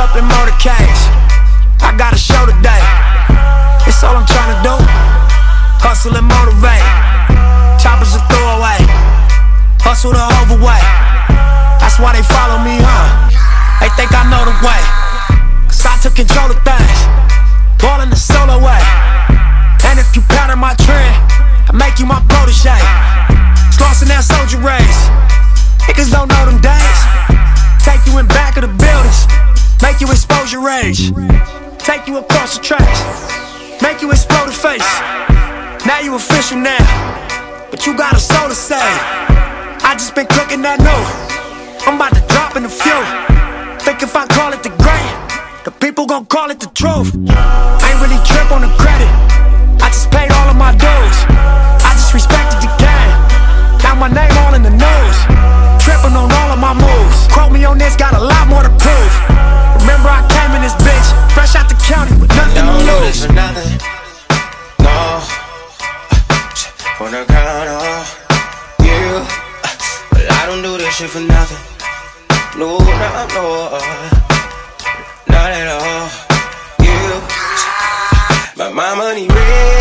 up in motorcades. I got a show today. It's all I'm trying to do. Hussle and motivate. Choppers a throwaway. Hustle the overweight. That's why they follow me, huh? They think I know the way. Cause I took control of things. Ballin' the solo way. And if you pattern my trend, I make you my protege. Take you across the tracks. Make you explode the face. Now you official now. But you got a soul to save. I just been cooking that new. I'm about to drop in a few. Think if I call it the great, the people gon' call it the truth. I ain't really trip on the credit. I just paid all of my dues. I just respected the game. Now my name all in the news. Tripping on all of my moves. Quote me on this, got a lot more to prove. Remember I do this for nothing. No. On the ground, oh. You. But I don't do this shit for nothing. No, no, no. Not at all. You. But my money real,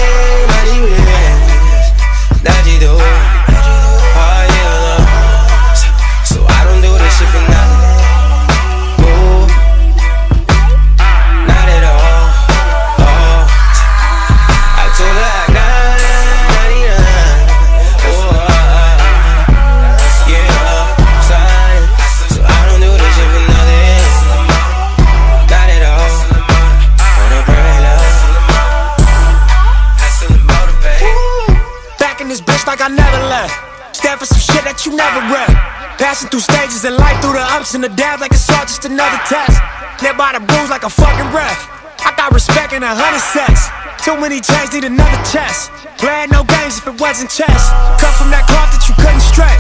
left. Stand for some shit that you never read. Passing through stages in life, through the ups and the downs, like it's all just another test. Live by the rules like a fucking ref. I got respect in a hundred sets. Too many chains need another chest. Playing no games if it wasn't chess. Cut from that cloth that you couldn't stretch.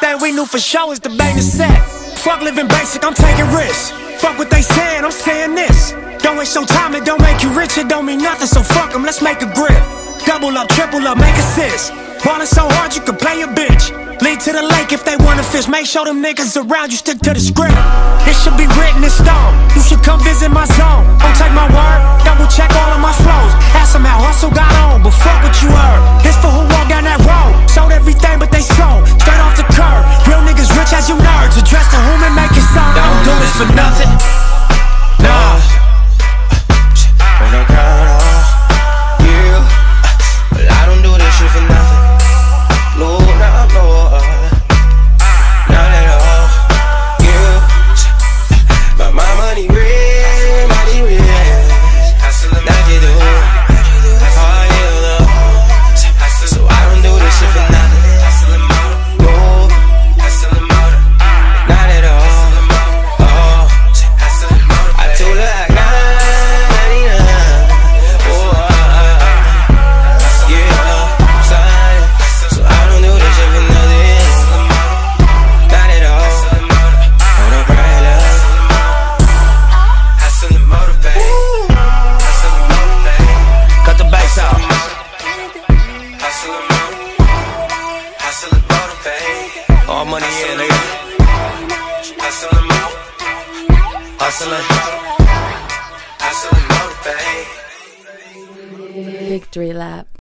Thing we knew for sure is the bang is set. Fuck living basic, I'm taking risks. Fuck what they saying, I'm saying this. Don't waste your time, it don't make you rich, it don't mean nothing, so fuck 'em, let's make a grip. Double up, triple up, make assist. Ballin' so hard you can play a bitch. Lead to the lake if they wanna fish. Make sure them niggas around you stick to the script. This should be written in stone. You should come visit my zone. Don't take my word, double check all of my flows. Ask them how Hussle got on, but fuck what you heard. This for who walked down that road. Sold everything but Hustling. Hussle and motivate. Victory lap.